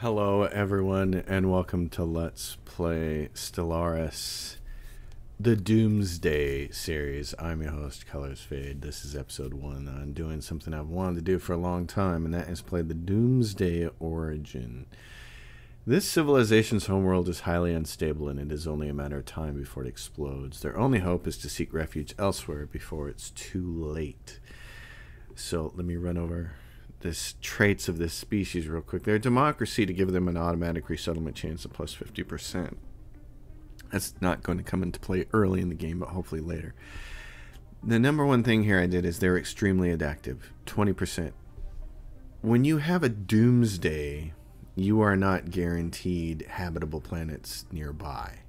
Hello, everyone, and welcome to Let's Play Stellaris, the Doomsday series. I'm your host, Colors Fade. This is episode one. I'm doing something I've wanted to do for a long time, and that is play the Doomsday Origin. This civilization's homeworld is highly unstable, and it is only a matter of time before it explodes. Their only hope is to seek refuge elsewhere before it's too late. So let me run over this traits of this species real quick. Their democracy to give them an automatic resettlement chance of plus 50%. That's not going to come into play early in the game, but hopefully later. The number one thing here I did is they're extremely adaptive 20%. When you have a doomsday, you are not guaranteed habitable planets nearby.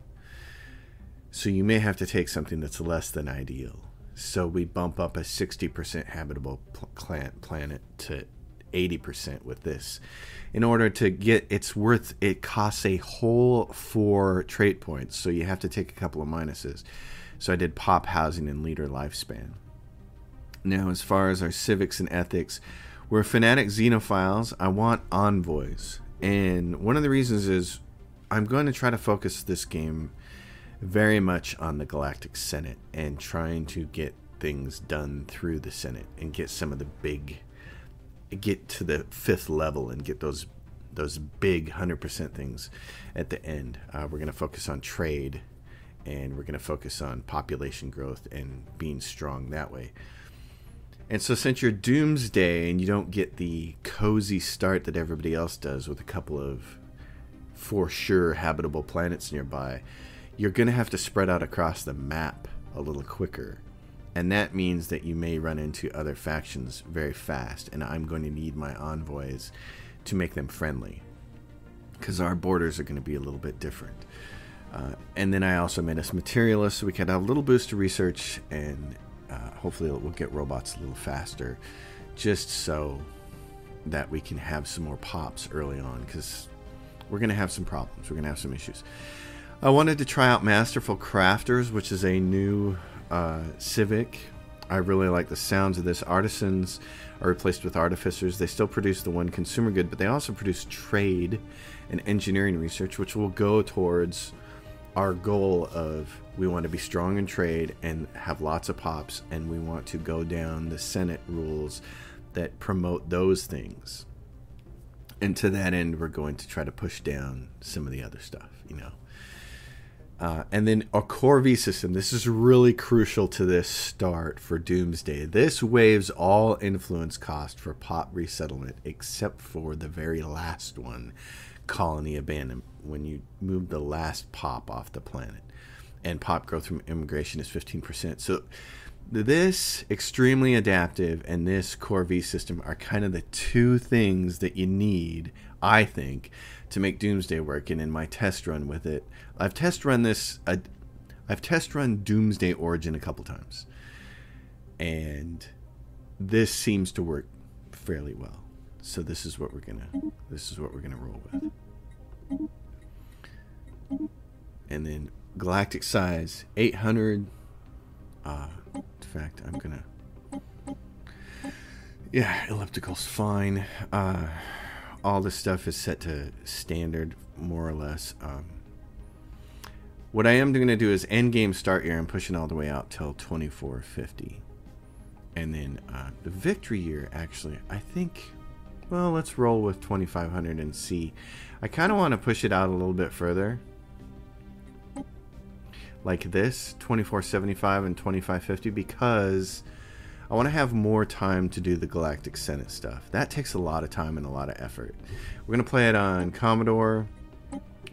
So you may have to take something that's less than ideal. So we bump up a 60% habitable planet to 80% with this. In order to get it's worth it costs a whole 4 trait points. So you have to take a couple of minuses. So I did pop housing and leader lifespan. Now as far as our civics and ethics, we're fanatic xenophiles. I want envoys. And one of the reasons is I'm going to try to focus this game very much on the Galactic Senate and trying to get things done through the Senate and get some of the big get to the fifth level and get those those big 100% things at the end. Uh, we're going to focus on trade and we're going to focus on population growth and being strong that way. And so, since you're doomsday and you don't get the cozy start that everybody else does with a couple of for sure habitable planets nearby, you're going to have to spread out across the map a little quicker and that means that you may run into other factions very fast and i'm going to need my envoys to make them friendly because our borders are going to be a little bit different. Uh, and then i also made us materialists so we can have a little boost to research and uh, hopefully we'll get robots a little faster just so that we can have some more pops early on because we're going to have some problems we're going to have some issues. I wanted to try out masterful crafters which is a new uh, Civic. I really like the sounds of this. Artisans are replaced with artificers. They still produce the one consumer good, but they also produce trade and engineering research, which will go towards our goal of we want to be strong in trade and have lots of pops, and we want to go down the Senate rules that promote those things. And to that end, we're going to try to push down some of the other stuff, you know. Uh, and then a Corvée system. This is really crucial to this start for Doomsday. This waives all influence cost for pop resettlement except for the very last one, colony abandonment, when you move the last pop off the planet. And pop growth from immigration is 15%. So this extremely adaptive and this Corvée system are kind of the two things that you need, I think, to make Doomsday work. And in my test run with it, I've test run this. Uh, I've test run Doomsday Origin a couple times, and this seems to work fairly well. So this is what we're gonna. This is what we're gonna roll with. And then galactic size 800. Uh, in fact, I'm gonna. Yeah, elliptical's fine. Uh, all this stuff is set to standard, more or less. Um, what I am going to do is end game start year. I'm pushing all the way out till 2450. And then uh, the victory year, actually, I think, well, let's roll with 2500 and see. I kind of want to push it out a little bit further. Like this, 2475 and 2550, because I want to have more time to do the Galactic Senate stuff. That takes a lot of time and a lot of effort. We're going to play it on Commodore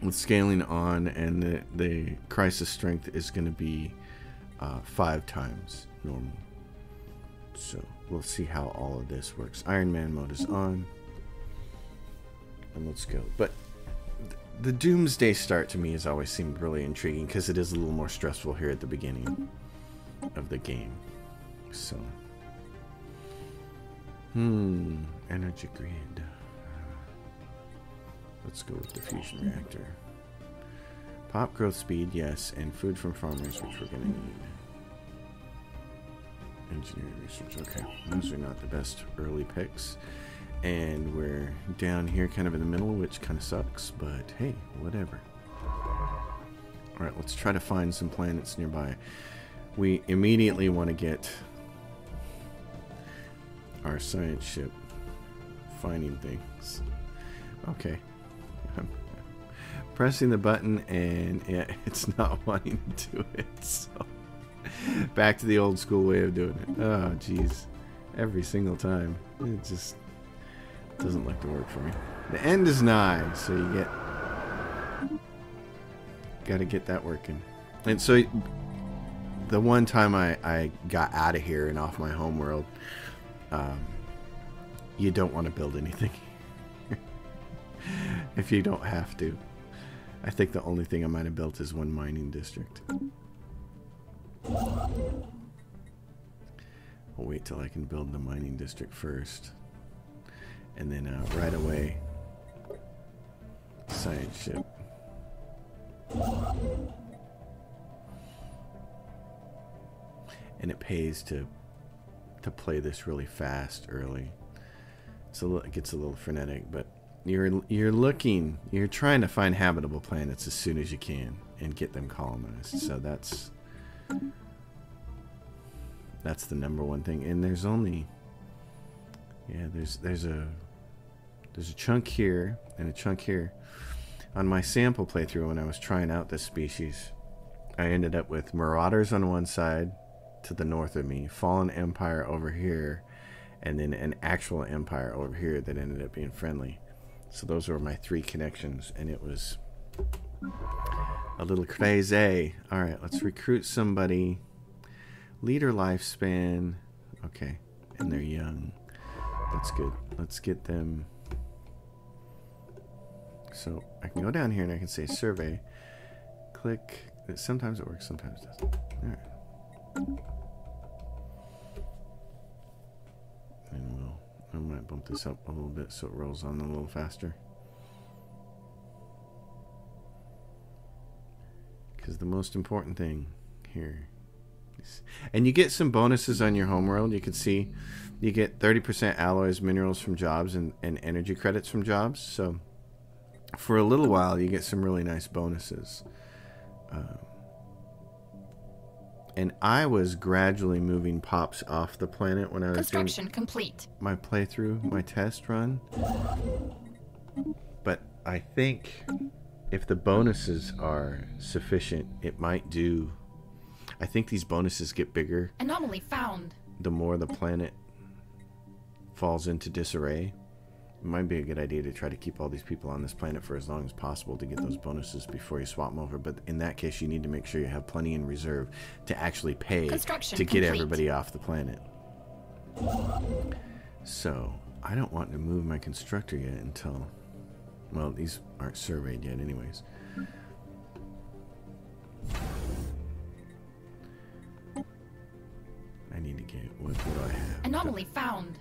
with scaling on, and the, the crisis strength is going to be uh, five times normal. So we'll see how all of this works. Iron Man mode is on. And let's go. But the Doomsday start to me has always seemed really intriguing because it is a little more stressful here at the beginning of the game. So. Hmm, energy grid. Let's go with the fusion reactor. Pop growth speed, yes, and food from farmers, which we're gonna need. Engineering research, okay. Those are not the best early picks. And we're down here kind of in the middle, which kind of sucks, but hey, whatever. Alright, let's try to find some planets nearby. We immediately want to get our science ship finding things. Okay. I'm pressing the button and it's not wanting to do it. So back to the old school way of doing it. Oh, jeez. Every single time. It just doesn't like to work for me. The end is nigh, so you get got to get that working. And so the one time I, I got out of here and off my home world, um, you don't want to build anything if you don't have to. I think the only thing I might have built is one mining district. I'll wait till I can build the mining district first. And then uh, right away, science ship. And it pays to to play this really fast early. So it gets a little frenetic, but you're you're looking, you're trying to find habitable planets as soon as you can and get them colonized. So that's that's the number one thing. And there's only yeah, there's there's a there's a chunk here and a chunk here. On my sample playthrough when I was trying out this species, I ended up with marauders on one side to the north of me, fallen empire over here, and then an actual empire over here that ended up being friendly. So those were my three connections, and it was a little crazy. All right, let's recruit somebody. Leader lifespan. Okay, and they're young. That's good. Let's get them. So I can go down here and I can say survey. Click. Sometimes it works, sometimes it doesn't. All right. And we'll, I might bump this up a little bit so it rolls on a little faster. Because the most important thing here is, and you get some bonuses on your homeworld. You can see you get 30% alloys, minerals from jobs, and, and energy credits from jobs. So for a little while, you get some really nice bonuses. Um, and I was gradually moving pops off the planet when I was construction doing complete. My playthrough, my test run. But I think if the bonuses are sufficient, it might do. I think these bonuses get bigger. Anomaly found. The more the planet falls into disarray might be a good idea to try to keep all these people on this planet for as long as possible to get those bonuses before you swap them over. But in that case, you need to make sure you have plenty in reserve to actually pay to get complete. everybody off the planet. So, I don't want to move my constructor yet until... Well, these aren't surveyed yet anyways. I need to get... What do I have? Anomaly found.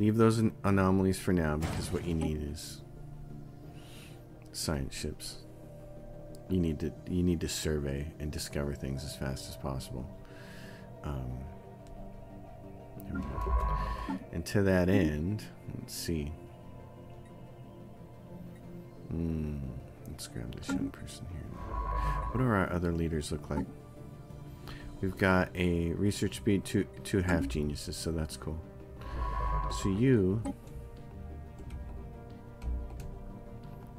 Leave those anomalies for now because what you need is science ships. You need to you need to survey and discover things as fast as possible. Um, and to that end, let's see. Mm, let's grab this young person here. What do our other leaders look like? We've got a research speed two two half geniuses, so that's cool. So you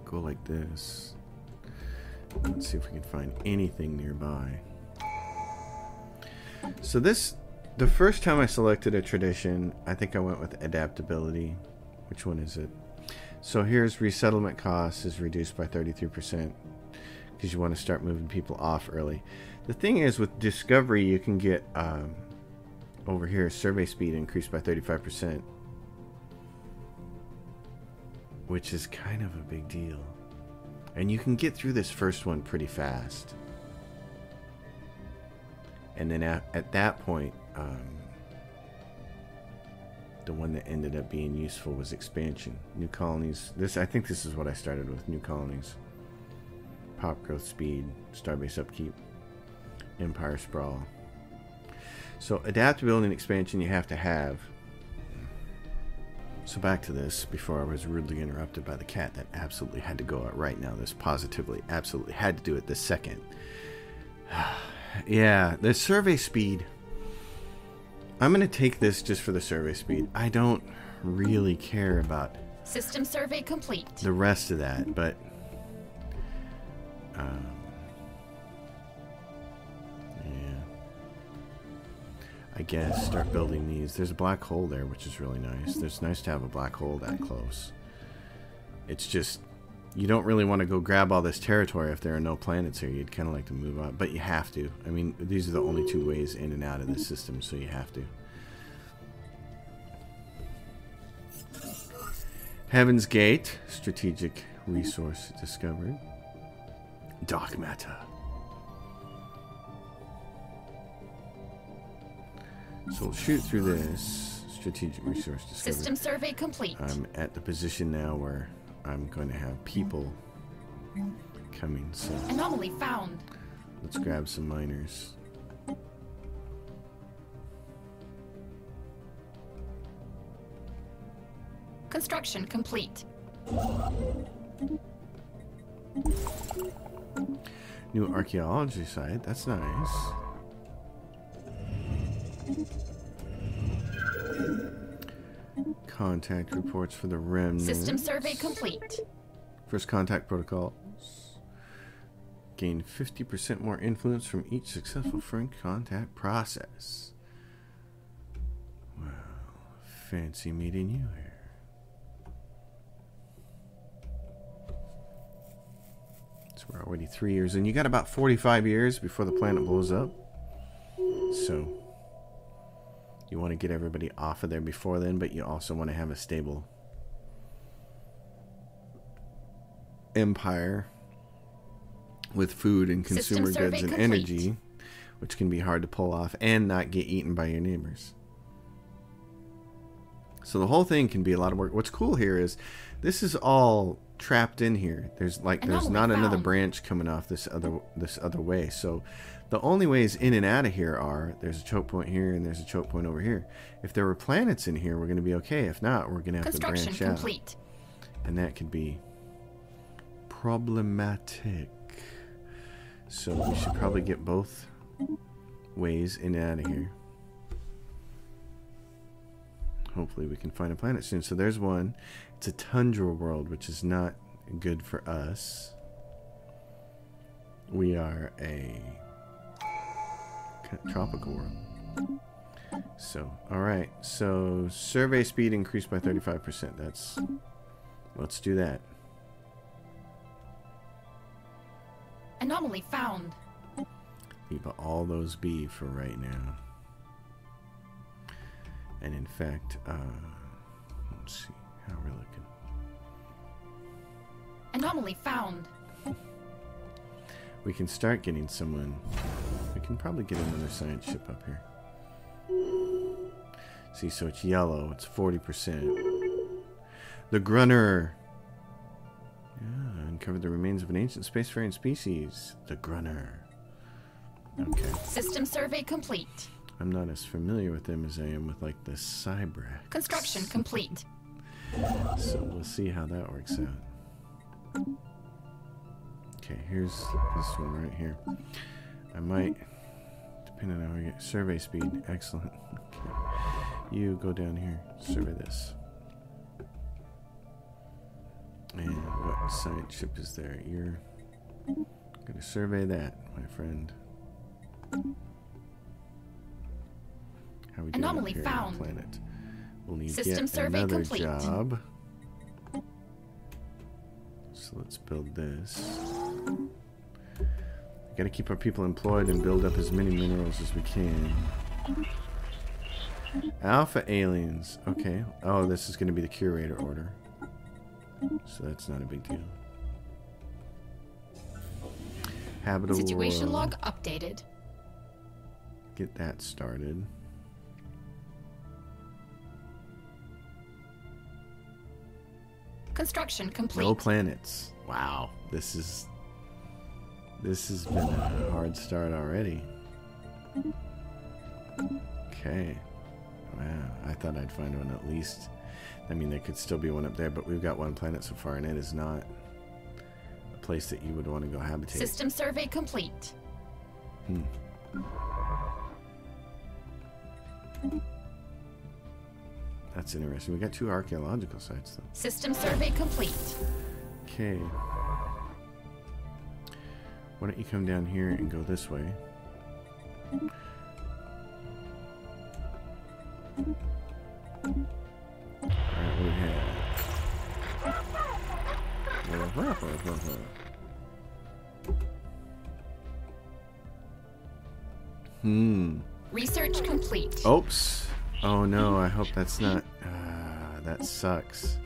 go like this. Let's see if we can find anything nearby. So this, the first time I selected a tradition, I think I went with adaptability. Which one is it? So here's resettlement costs is reduced by 33% because you want to start moving people off early. The thing is with discovery, you can get um, over here survey speed increased by 35% which is kind of a big deal. And you can get through this first one pretty fast. And then at, at that point, um, the one that ended up being useful was expansion. New colonies. This I think this is what I started with. New colonies. Pop growth speed. Starbase upkeep. Empire sprawl. So adaptability and expansion you have to have So back to this before I was rudely interrupted by the cat that absolutely had to go out right now. This positively, absolutely had to do it this second. yeah, the survey speed. I'm going to take this just for the survey speed. I don't really care about System survey complete. the rest of that, but. Um, I guess start building these. There's a black hole there, which is really nice. It's nice to have a black hole that close. It's just you don't really want to go grab all this territory if there are no planets here. You'd kind of like to move on, but you have to. I mean, these are the only two ways in and out of this system, so you have to. Heaven's Gate, strategic resource discovered. Dark matter. So we'll shoot through this strategic resource discovered. System survey complete. I'm at the position now where I'm going to have people coming. So Anomaly found. let's grab some miners. Construction complete. New archaeology site. That's nice. Contact reports for the remnants. System survey complete. First contact protocols. Gain 50% more influence from each successful friend contact process. Well, fancy meeting you here. So we're already three years and You got about 45 years before the planet blows up. So you want to get everybody off of there before then, but you also want to have a stable empire with food and consumer goods and complete. energy, which can be hard to pull off and not get eaten by your neighbors. So the whole thing can be a lot of work. What's cool here is this is all trapped in here. There's like there's not another branch coming off this other this other way. So the only ways in and out of here are there's a choke point here and there's a choke point over here. If there were planets in here, we're going to be okay. If not, we're going to have to Construction branch out complete. and that could be problematic. So we should probably get both ways in and out of here. Hopefully we can find a planet soon. So there's one. It's a tundra world, which is not good for us. We are a world. So, all right. So survey speed increased by 35%. That's Let's do that. Anomaly found. Leave all those be for right now. And in fact, uh, let's see how we're looking. Anomaly found. We can start getting someone. We can probably get another science ship up here. See, so it's yellow. It's 40%. The Grunner. Yeah, uncovered the remains of an ancient spacefaring species. The Grunner. Okay. System survey complete. I'm not as familiar with them as I am with like the Cybrex. Construction complete. So we'll see how that works out. Okay, here's this one right here. I might, depending on how we get survey speed. Excellent. Okay. You go down here, survey this. And what science ship is there? You're gonna survey that, my friend. How we doing Anomaly here on the found. planet? We'll need System yet survey another complete. job. So let's build this. We gotta keep our people employed and build up as many minerals as we can. Alpha aliens. Okay. Oh, this is gonna be the curator order. So that's not a big deal. Habitable Situation world. log updated. Get that started. Construction complete. No planets. Wow. This is this has been a hard start already. Okay. Wow. I thought I'd find one at least. I mean, there could still be one up there, but we've got one planet so far, and it is not a place that you would want to go habitate. System survey complete. Hmm. That's interesting. We got two archaeological sites, though. System survey complete. Okay. Why don't you come down here and go this way? Hope that's not. Ah, that sucks.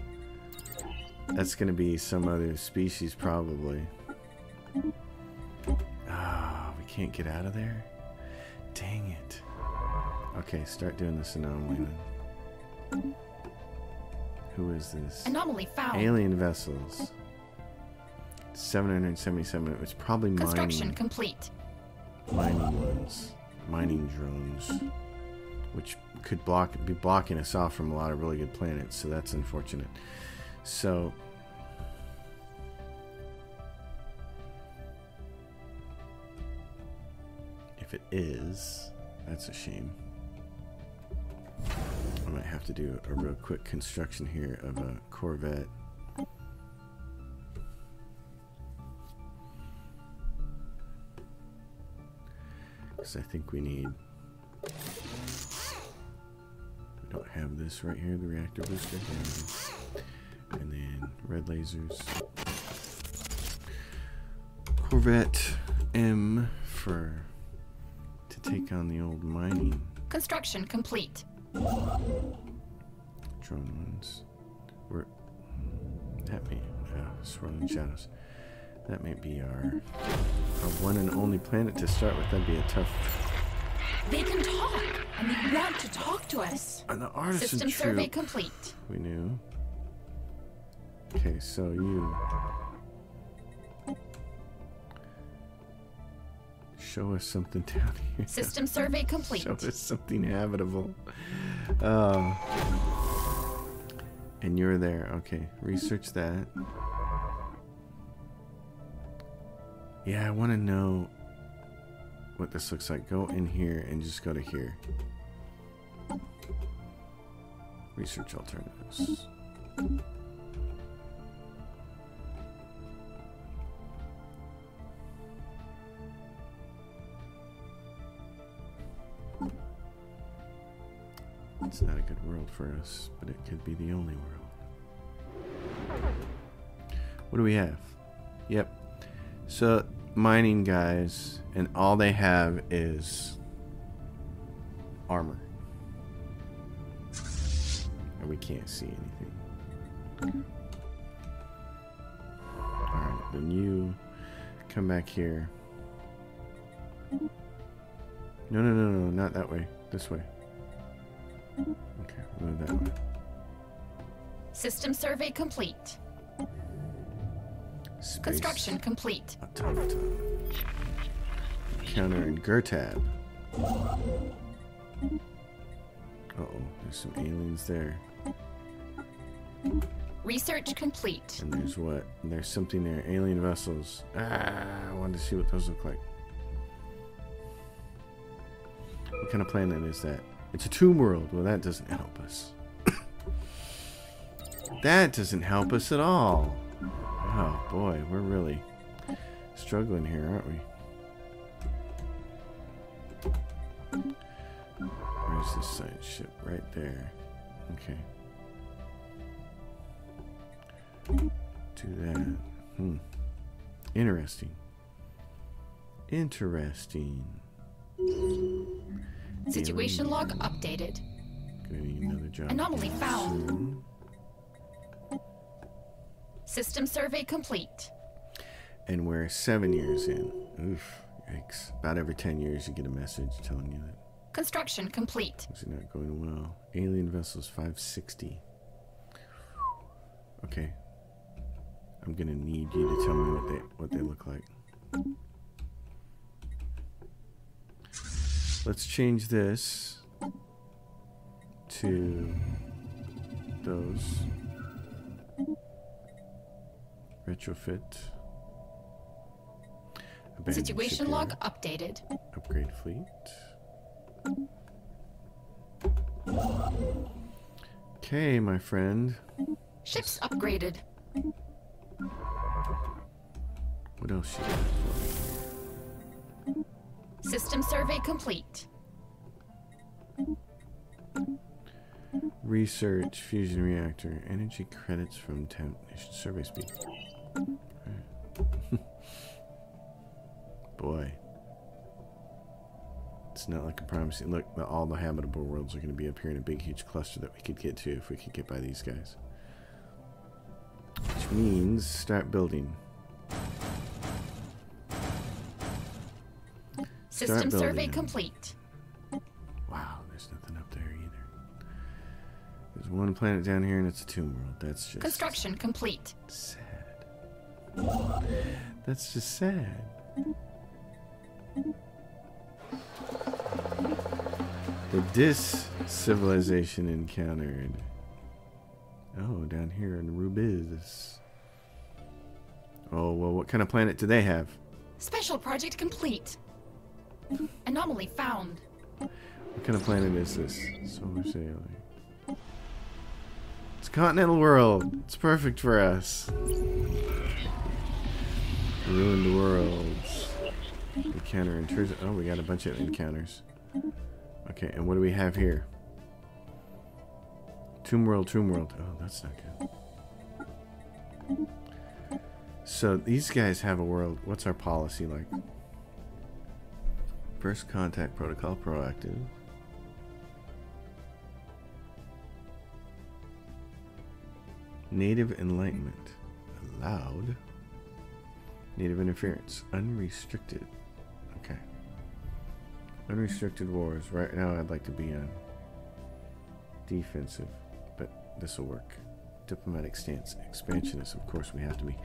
That's gonna be some other species, probably. Ah, we can't get out of there? Dang it. Okay, start doing this anomaly then. Who is this? Anomaly found. Alien vessels. 777. It was probably mining. Construction complete. mining ones. Mining drones. Which could block be blocking us off from a lot of really good planets, so that's unfortunate. So if it is, that's a shame. I might have to do a real quick construction here of a Corvette. Because I think we need. Don't have this right here, the reactor booster. And then red lasers. Corvette M for to take on the old mining Construction complete. drone ones. We're that may uh, swirling shadows. That may be our our one and only planet to start with. That'd be a tough. They can talk, and they want to talk to us. And the artisan System survey complete. We knew. Okay, so you show us something down here. System survey complete. Show us something habitable. Uh, and you're there. Okay, research that. Yeah, I want to know what this looks like. Go in here and just go to here. Research alternatives. It's not a good world for us, but it could be the only world. What do we have? Yep. So, mining guys, and all they have is armor. And we can't see anything. Alright, then you come back here. No, no, no, no, not that way. This way. Okay, move that way. System survey complete. Space Construction complete. automaton. Counter and Gertab. Uh oh, there's some aliens there. Research complete. And there's what? There's something there. Alien vessels. Ah, I wanted to see what those look like. What kind of planet is that? It's a tomb world. Well, that doesn't help us. that doesn't help us at all. Oh boy, we're really struggling here, aren't we? Where's this side ship? Right there. Okay. Do that. Hmm. Interesting. Interesting. Situation log updated. Gonna another job. Anomaly found. soon. System survey complete. And we're seven years in. Oof. Yikes. About every 10 years, you get a message telling you that Construction complete. things are not going well. Alien vessels 560. Okay. I'm gonna need you to tell me what they what they look like. Let's change this to those. Retrofit. Situation log updated. Upgrade fleet. Okay, my friend. Ships upgraded. What else you got for System survey complete. Research fusion reactor. Energy credits from nation survey speed. Boy. It's not like a promising. Look, all the habitable worlds are going to be up here in a big, huge cluster that we could get to if we could get by these guys. Which means start building. System survey building. complete. Wow, there's nothing up there either. There's one planet down here and it's a tomb world. That's just Construction complete. sad. That's just sad. The Dis civilization encountered. Oh, down here in Rubiz. Oh, well, what kind of planet do they have? Special project complete. Anomaly found. What kind of planet is this? Solar sailing. It's a continental world. It's perfect for us. Ruined worlds. Encounter intrusion. Oh, we got a bunch of encounters. Okay, and what do we have here? Tomb world, tomb world. Oh, that's not good. So these guys have a world. What's our policy like? First contact protocol proactive. Native enlightenment allowed. Native interference unrestricted. Okay. Unrestricted wars. Right now, I'd like to be on defensive, this will work. Diplomatic stance. Expansionist, of course, we have to be.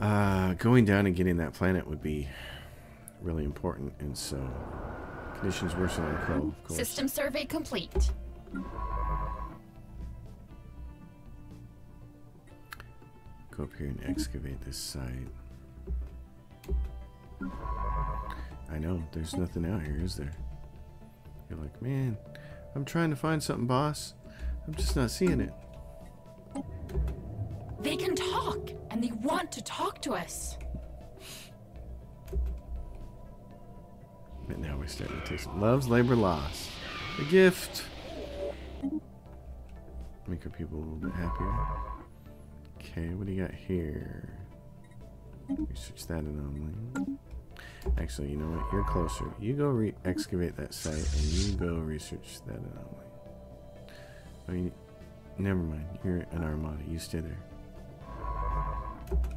Uh, going down and getting that planet would be really important, and so conditions worsen on Crow, of course. System survey complete. Go up here and excavate this site. I know, there's nothing out here, is there? You're like, man, I'm trying to find something, boss. I'm just not seeing it. They can talk, and they want to talk to us. And now we're starting to taste love's labor lost. A gift. Make our people a little bit happier. Okay, what do you got here? Research that anomaly. Actually, you know what? You're closer. You go re excavate that site, and you go research that anomaly. Oh, you, never mind. You're an armada. You stay there.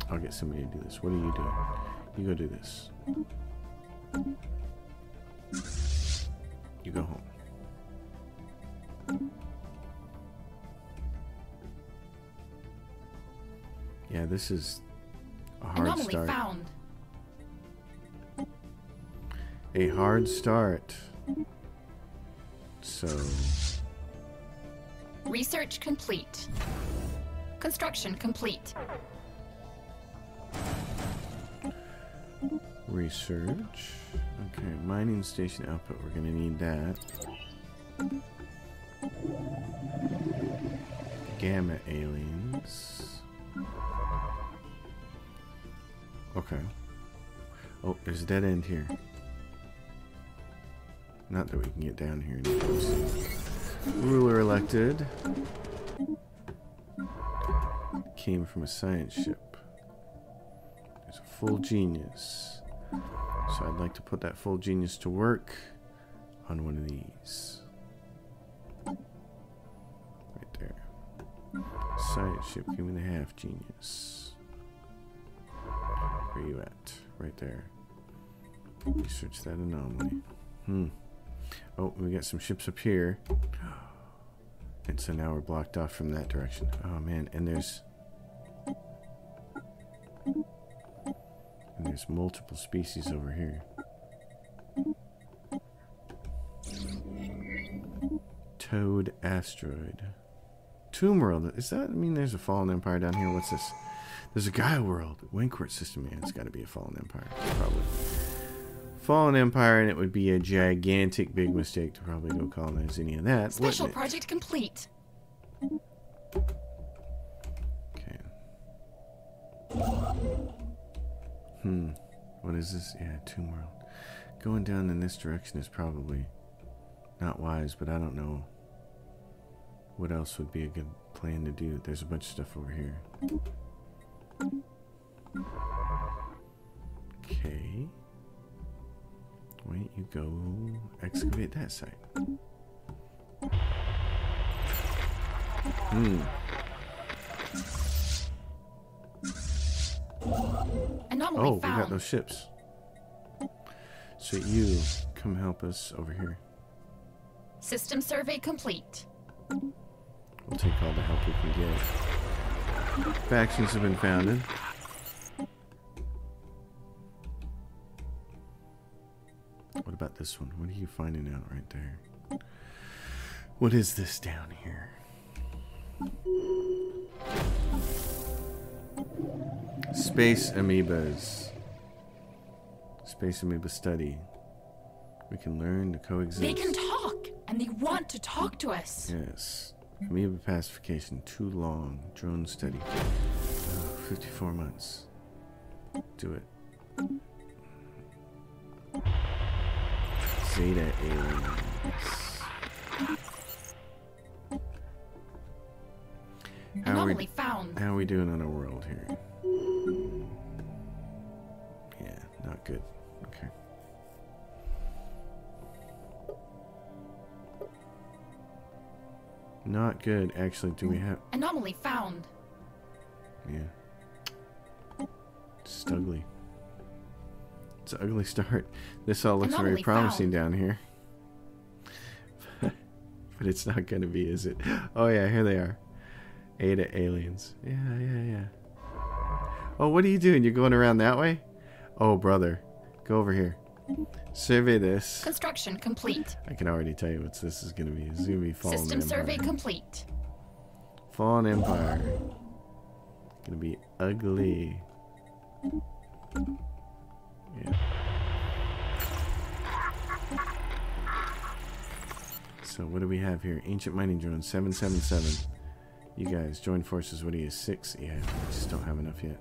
I'll get somebody to do this. What are you doing? You go do this. You go home. Yeah, this is a hard Anomaly start. found. A hard start. So, Research complete. Construction complete. research. Okay, mining station output. We're gonna need that. Gamma aliens. Okay. Oh, there's a dead end here. Not that we can get down here. Ruler elected. Came from a science ship. There's a full genius. So I'd like to put that full genius to work on one of these. Right there. Science ship, give me the half genius. Where you at? Right there. Research that anomaly. Hmm. Oh, we got some ships up here. And so now we're blocked off from that direction. Oh man, and there's and there's multiple species over here. Toad asteroid. Tomb World. Is that I mean there's a Fallen Empire down here? What's this? There's a Gaia World. Winkworth system. Yeah, it's got to be a Fallen Empire. Probably. Fallen Empire, and it would be a gigantic big mistake to probably go colonize any of that. Special project complete. Okay. Hmm. What is this? Yeah, Tomb World. Going down in this direction is probably not wise, but I don't know what else would be a good plan to do. There's a bunch of stuff over here. Okay. Why don't you go excavate that site? Hmm. Anomaly Oh, we got those ships. So you come help us over here. System survey complete. We'll take all the help we can get. Factions have been founded. About this one? What are you finding out right there? What is this down here? Space amoebas. Space amoeba study. We can learn to coexist. They can talk, and they want to talk to us. Yes. Amoeba pacification, too long. Drone study. Oh, 54 months. Do it. Zeta aliens. How are, Anomaly we, found. how are we doing on our world here? Yeah, not good. Okay. Not good. Actually, do we have... Anomaly found. Yeah. Just ugly. It's an ugly start. This all looks very promising found. down here. but it's not going to be, is it? Oh, yeah, here they are. Eta aliens. Yeah, yeah, yeah. Oh, what are you doing? You're going around that way? Oh, brother. Go over here. Survey this. Construction complete. I can already tell you what this is going to be. It's going to be Fallen System survey complete. Fallen Empire. Gonna be ugly. Yeah. So what do we have here? Ancient mining drone 777. You guys join forces. What are you? Six? Yeah, we just don't have enough yet.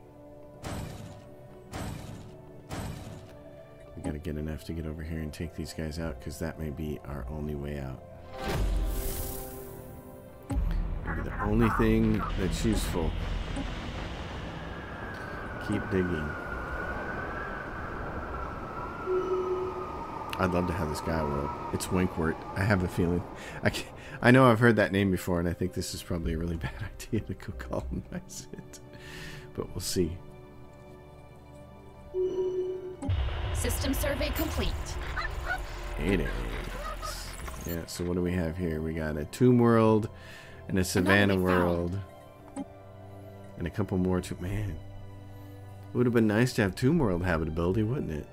We gotta get enough to get over here and take these guys out because that may be our only way out. Maybe the only thing that's useful. Keep digging. I'd love to have this guy world. It's Winkwort. I have a feeling. I I know I've heard that name before, and I think this is probably a really bad idea to go colonize it. But we'll see. System survey complete. It is. Yeah, so what do we have here? We got a Tomb World and a Savannah World. And a couple more to man. It would have been nice to have Tomb World habitability, wouldn't it?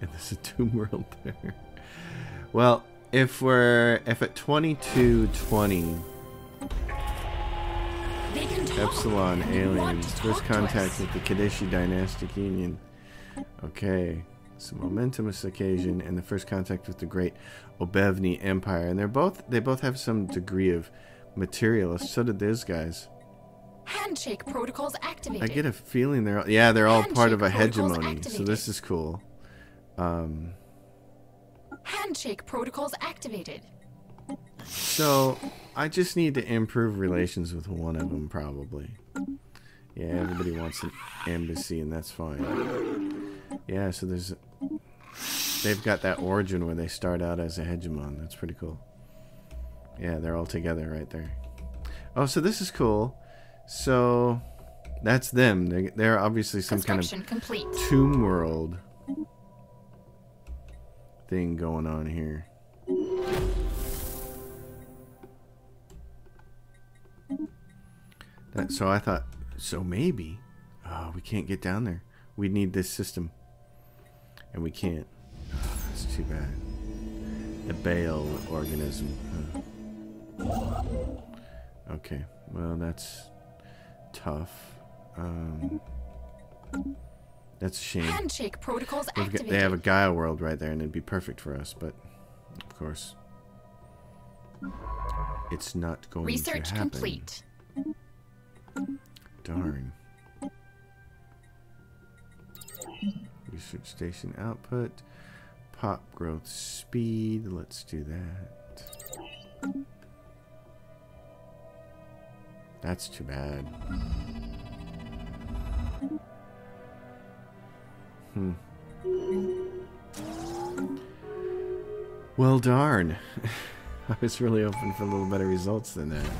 And there's a Tomb World there. Well, if we're if at 2220 They can talk. Epsilon and they want aliens first contact with the Kadeshi dynastic union. Okay, it's a momentous occasion and the first contact with the great Obevni Empire, and they're both they both have some degree of materialist. So did those guys. Handshake protocols activated. I get a feeling they're all, yeah they're all part of a hegemony. So this is cool. Um, Handshake protocols activated. so I just need to improve relations with one of them probably. Yeah, everybody wants an embassy, and that's fine. Yeah, so there's they've got that origin where they start out as a hegemon. That's pretty cool. Yeah, they're all together right there. Oh, so this is cool. So that's them. They, they're obviously some kind of complete. tomb world thing going on here. That, so I thought, so maybe, oh, we can't get down there. We need this system, and we can't. Oh, that's too bad. The Baol organism. huh. Okay, well that's tough. Um, that's a shame. Handshake protocols activated. they have a Gaia world right there, and it'd be perfect for us. But of course, it's not going Research to happen. Research complete. Darn. Research station output, pop growth speed. Let's do that. That's too bad. Hmm. Well, darn. I was really hoping for a little better results than that.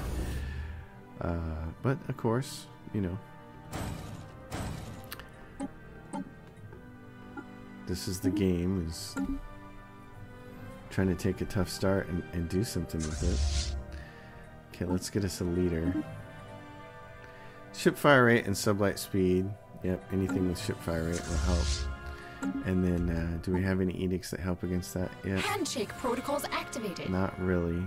Uh, but of course, you know. This is the game, is trying to take a tough start and, and do something with it. Okay, let's get us a leader. Ship fire rate and sublight speed. Yep, anything with ship fire rate will help. And then, uh, do we have any edicts that help against that yet? Handshake protocols activated. Not really.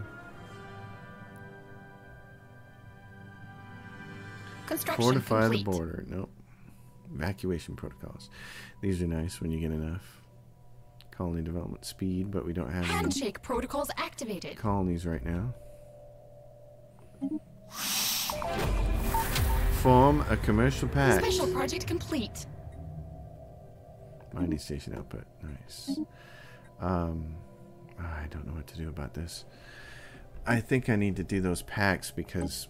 Construction Fortify complete. the border. Nope. Evacuation protocols. These are nice when you get enough. Colony development speed, but we don't have any Handshake protocols activated. colonies right now. Form a commercial pact. Special project complete. Mining station output. Nice. Um, I don't know what to do about this. I think I need to do those packs because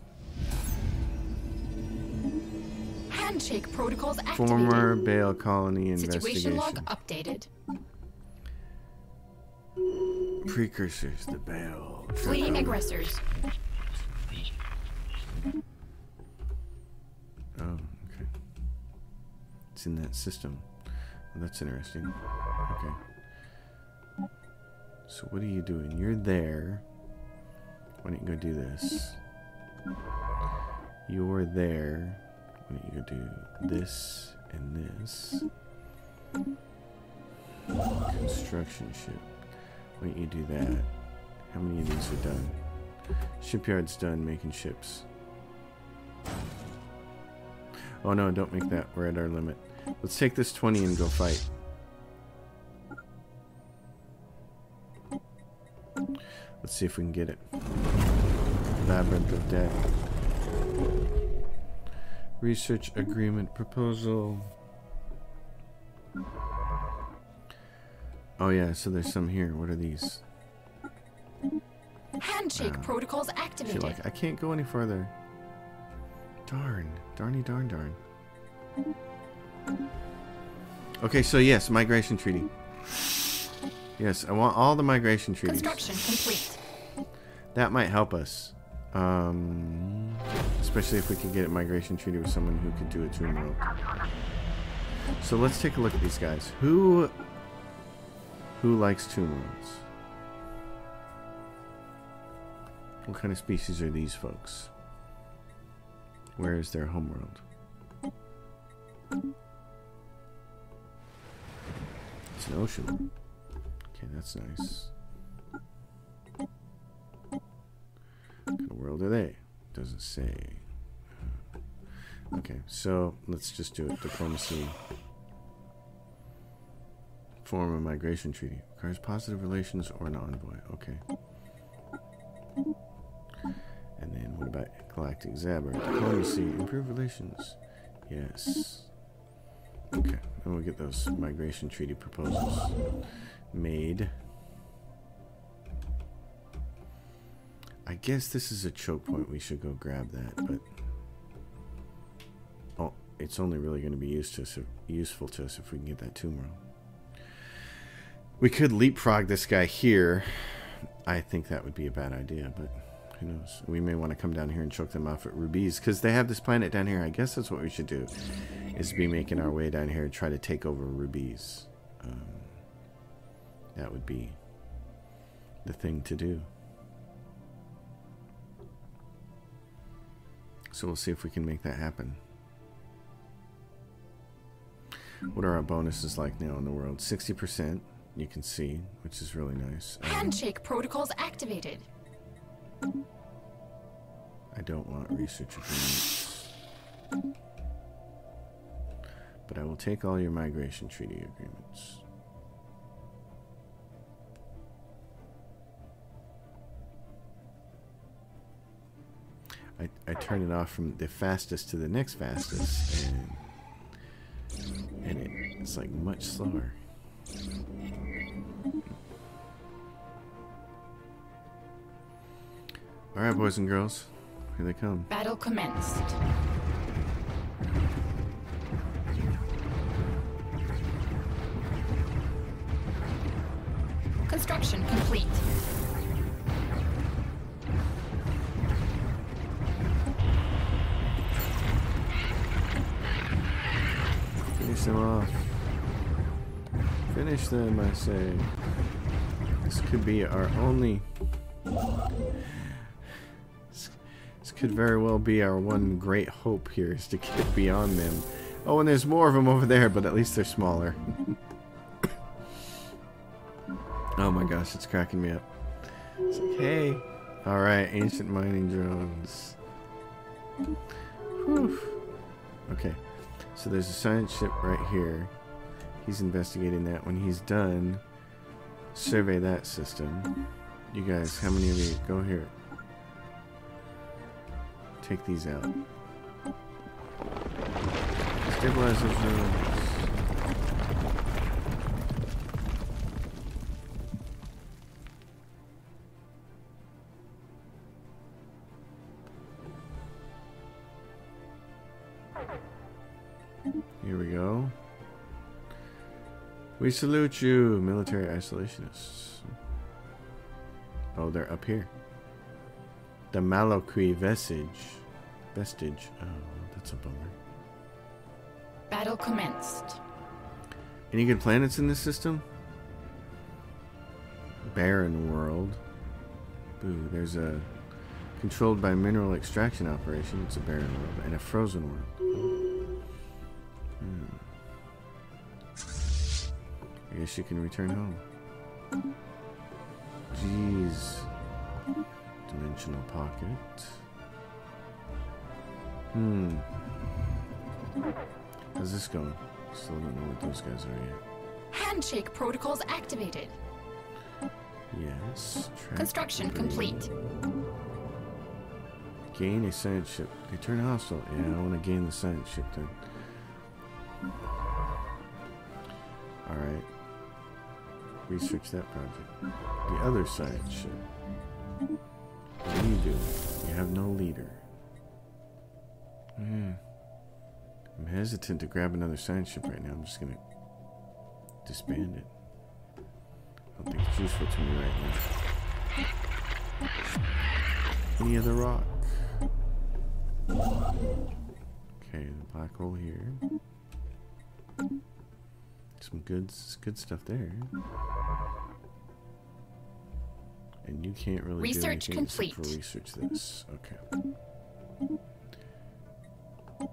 Handshake protocols activated. former Baol colony investigation. Situation log updated. Precursors, the Baol. Fleeing aggressors. Oh, okay. It's in that system. Well, that's interesting. Okay. So what are you doing? You're there. Why don't you go do this? You're there. Why don't you go do this and this? Construction ship. Why don't you do that? How many of these are done? Shipyard's done making ships. Oh no, don't make that. We're at our limit. Let's take this 20 and go fight. Let's see if we can get it. Labyrinth of Death. Research agreement proposal. Oh yeah, so there's some here. What are these? Handshake Wow. protocols activated. like, I can't go any further. Darn. Darny darn darn. Okay, so yes, migration treaty. Yes, I want all the migration treaties. Construction complete. That might help us. Um, especially if we can get a migration treaty with someone who could do a tomb world. So let's take a look at these guys. Who who likes tomb worlds? What kind of species are these folks? Where is their homeworld? It's an ocean. Okay, that's nice. What kind of world are they? Doesn't say. Okay, so let's just do it. Diplomacy. Form a migration treaty. Requires positive relations or an envoy. Okay. And then what about Galactic Zabber? Diplomacy. Improve relations. Yes. Okay. And we'll get those migration treaty proposals made. I guess this is a choke point. We should go grab that, but oh, it's only really going to be used to us, useful to us if we can get that world. We could leapfrog this guy here. I think that would be a bad idea, but who knows? We may want to come down here and choke them off at Rubies because they have this planet down here. I guess that's what we should do, is be making our way down here and try to take over Rubies. Um, that would be the thing to do. So we'll see if we can make that happen. What are our bonuses like now in the world? 60%, you can see, which is really nice. Um, Handshake protocols activated. I don't want research agreements. But I will take all your migration treaty agreements. I, I turn it off from the fastest to the next fastest and and it, it's like much slower. Alright boys and girls, here they come. Battle commenced. Construction complete. Finish them off. Finish them, I say. This could be our only. Could very well be our one great hope here is to get beyond them. Oh, and there's more of them over there, but at least they're smaller. oh my gosh, it's cracking me up. It's like, hey. Alright, ancient mining drones. Whew. Okay. So there's a science ship right here. He's investigating that. When he's done, survey that system. You guys, how many of you go here? Take these out. Stabilize those drones. Here we go. We salute you, military isolationists. Oh, they're up here. The Maloqui vestige. Vestige. Oh, that's a bummer. Battle commenced. Any good planets in this system? Barren world. Boo, there's a controlled by mineral extraction operation. It's a barren world. And a frozen world. Hmm. I guess you can return home. Jeez. Dimensional pocket. Hmm. How's this going? Still don't know what those guys are yet. Handshake protocols activated. Yes. Construction complete. Gain a science ship. They turn hostile. Yeah, I want to gain the science ship then. Alright. Research that project. The other science ship. What are you doing? You have no leader. Hmm. I'm hesitant to grab another science ship right now. I'm just gonna disband it. I don't think it's useful to me right now. Any other rock? Okay, the black hole here. Some good, good stuff there. And you can't really Research do anything complete. research this. Okay.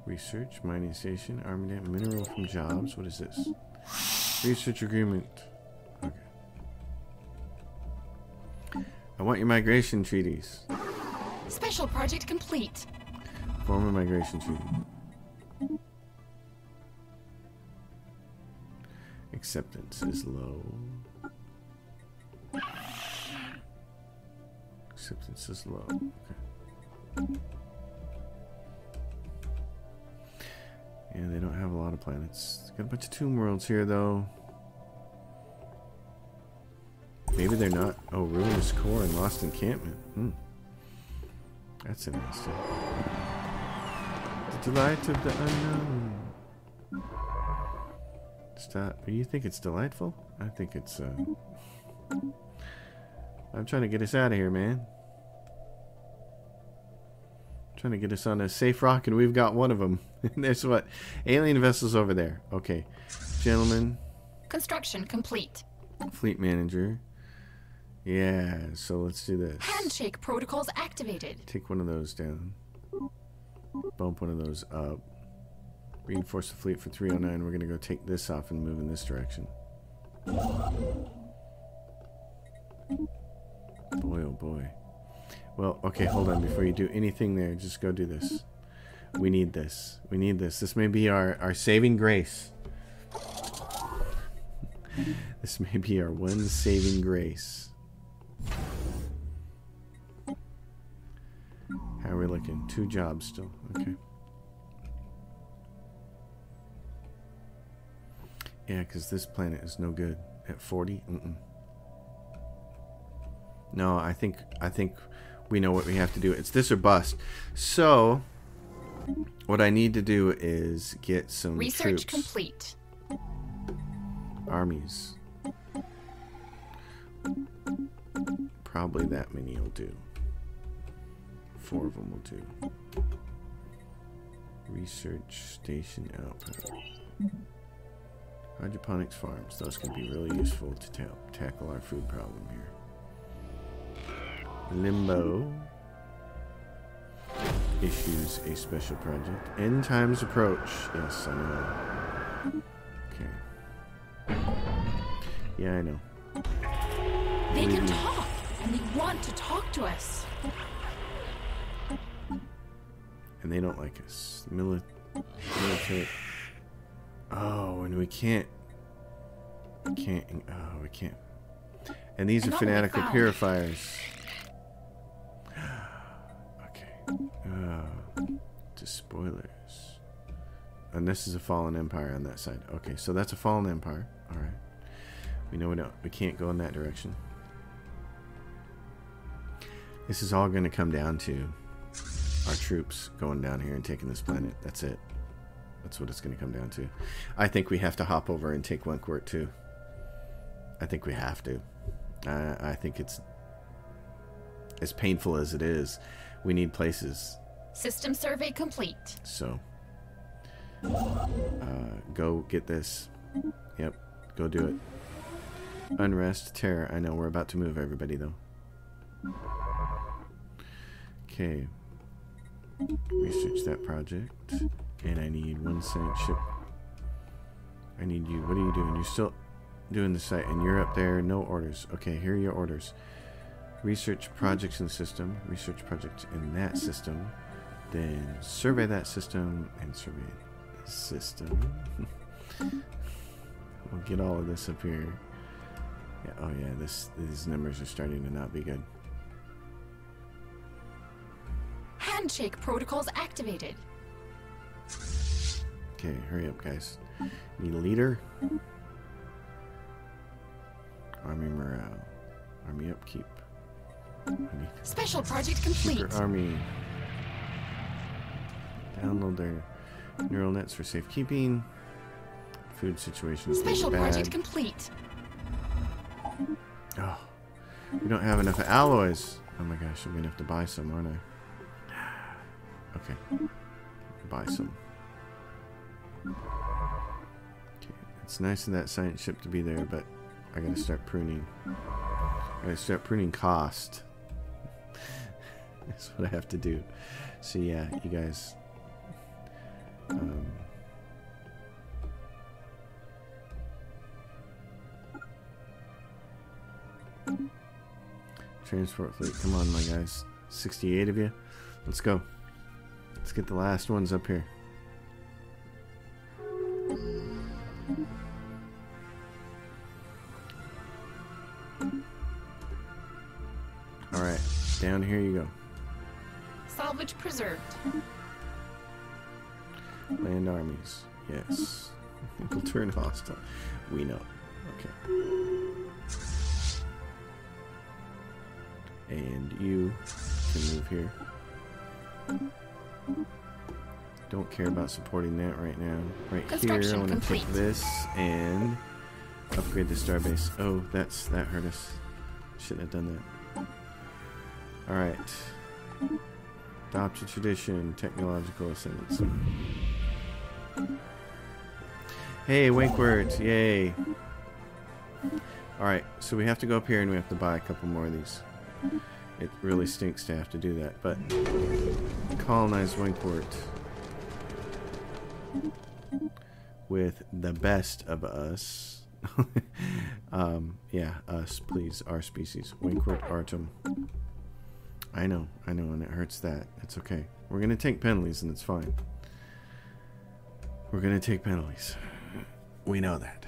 Research, mining station, army dam, mineral from jobs. What is this? Research agreement. Okay. I want your migration treaties. Special project complete. Form a migration treaty. Acceptance is low. Acceptance is low. Okay. Yeah, they don't have a lot of planets. Got a bunch of tomb worlds here, though. Maybe they're not. Oh, ruinous core and lost encampment. Hmm. That's interesting. The delight of the unknown. Stop. You think it's delightful? I think it's, uh... I'm trying to get us out of here, man. Trying to get us on a safe rock, and we've got one of them. And there's what? Alien vessels over there. Okay. Gentlemen, Construction complete. fleet manager. Yeah, so let's do this. Handshake protocols activated. Take one of those down. Bump one of those up. Reinforce the fleet for 309. We're going to go take this off and move in this direction. Boy, oh boy. Well, okay, hold on. Before you do anything there, just go do this. We need this. We need this. This may be our, our saving grace. This may be our one saving grace. How are we looking? Two jobs still. Okay. Yeah, because this planet is no good. At 40? Mm-mm. No, I think I think we know what we have to do. It's this or bust. So, what I need to do is get some Research troops, complete. armies. Probably that many will do. Four of them will do. Research station output. Hydroponics farms. Those can be really useful to ta- tackle our food problem here. Limbo issues a special project. End times approach. Yes, I know. Okay. Yeah, I know. They can talk, and they want to talk to us. And they don't like us. Mili- military. Oh, and we can't. We can't. Oh, we can't. And these are And fanatical purifiers. Uh, just spoilers. And this is a fallen empire on that side. Okay, so that's a fallen empire. All right. We know we don't. We can't go in that direction. This is all going to come down to our troops going down here and taking this planet. That's it. That's what it's going to come down to. I think we have to hop over and take Wentworth too. I think we have to. I I think it's as painful as it is. We need places. System survey complete. So uh, go get this. Yep, go do it. Unrest, terror. I know we're about to move everybody though. Okay. Research that project. And I need one site ship. I need you. What are you doing? You're still doing the site and you're up there. No orders. Okay, here are your orders. Research projects in the system. Research projects in that system. Then survey that system and survey the system. we'll get all of this up here. Yeah, oh yeah, this these numbers are starting to not be good. Handshake protocols activated. Okay, hurry up, guys. Need a leader. Army morale. Army upkeep. Special project complete. Secret army. Download their neural nets for safekeeping. Food situation is really Special bad. project complete. Oh, we don't have enough alloys. Oh my gosh, I'm gonna have to buy some, aren't I? Okay, buy some. Okay, it's nice of that science ship to be there, but I gotta start pruning. I gotta start pruning cost. That's what I have to do. So yeah, you guys. Um, Transport fleet. Come on, my guys. 68 of you. Let's go. Let's get the last ones up here. Alright, down here you go. Salvage preserved. Land armies. Yes. will turn hostile. We know. Okay. And you can move here. Don't care about supporting that right now. Right here, I want to take this and upgrade the starbase. Oh, that's that hurt us. Shouldn't have done that. All right. Adopt a tradition, technological ascendancy. Hey, Winkwort, yay. Alright, so we have to go up here and we have to buy a couple more of these. It really stinks to have to do that, but colonize Winkwort with the best of us. um, yeah, us, please, our species. Winkwort Artem. I know, I know, and it hurts that. It's okay. We're gonna take penalties, and it's fine. We're gonna take penalties. We know that.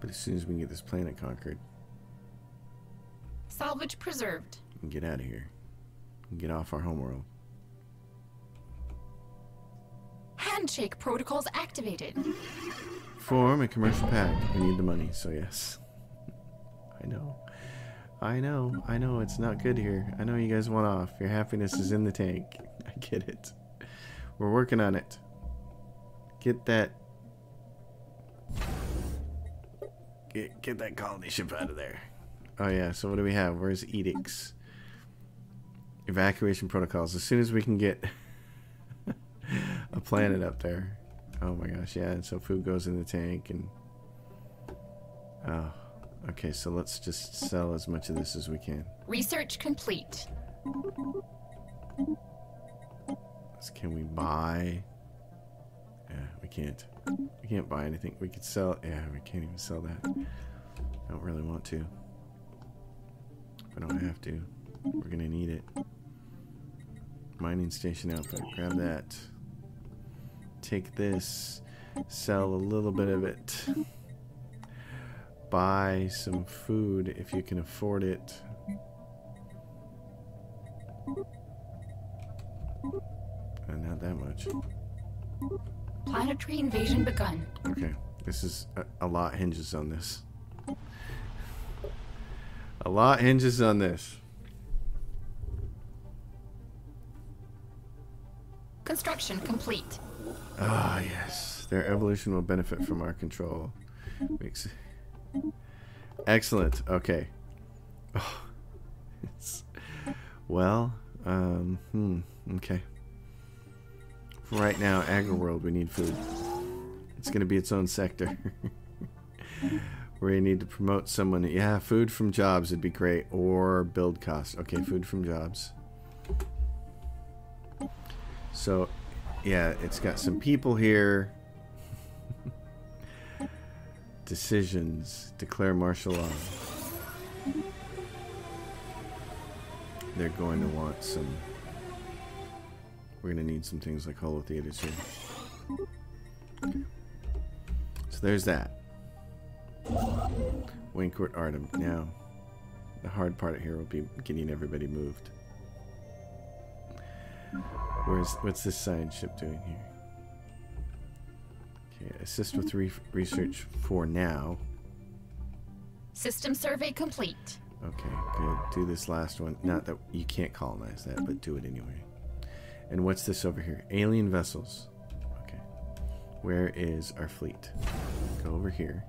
But as soon as we get this planet conquered Salvage preserved. and get out of here, and get off our homeworld. Handshake protocols activated. Form a commercial pack. We need the money, so yes. I know. I know. I know it's not good here. I know you guys want off. Your happiness is in the tank. I get it. We're working on it. Get that. Get, get that colony ship out of there. Oh, yeah. So, what do we have? Where's edicts? Evacuation protocols. As soon as we can get a planet up there. Oh my gosh, yeah. And so food goes in the tank, and oh, okay. So let's just sell as much of this as we can. Research complete. Can we buy? Yeah, we can't. We can't buy anything. We could sell. Yeah, we can't even sell that. I don't really want to. I don't have to. We're gonna need it. Mining station output. Grab that. Take this. Sell a little bit of it. Buy some food if you can afford it. And not that much. Planetary invasion begun. Okay, this is a, a lot hinges on this. A lot hinges on this. Construction complete. Ah, yes. Their evolution will benefit from our control. Makes excellent. Okay. Oh, it's, well, um, hmm. Okay. For right now, Agri-World, we need food. It's going to be its own sector. we need to promote someone. Yeah, food from jobs would be great. Or build cost. Okay, food from jobs. So, yeah, it's got some people here. Decisions. Declare martial law. They're going to want some. We're going to need some things like holo theaters here. So there's that. Winkwort Artem. Now, the hard part here will be getting everybody moved. Where's what's this science ship doing here? Okay, assist with re- research for now. System survey complete. Okay, good. Do this last one. Not that you can't colonize that, but do it anyway. And what's this over here? Alien vessels. Okay. Where is our fleet? Go over here.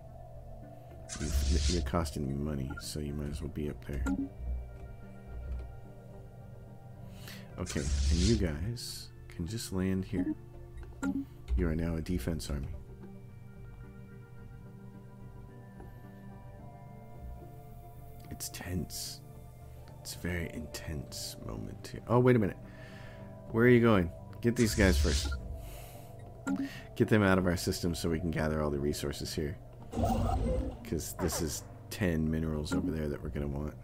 You- You're costing me money, so you might as well be up there. Okay, and you guys can just land here. You are now a defense army. It's tense. It's a very intense moment here. Oh, wait a minute. Where are you going? Get these guys first. Get them out of our system so we can gather all the resources here. Because this is 10 minerals over there that we're going to want.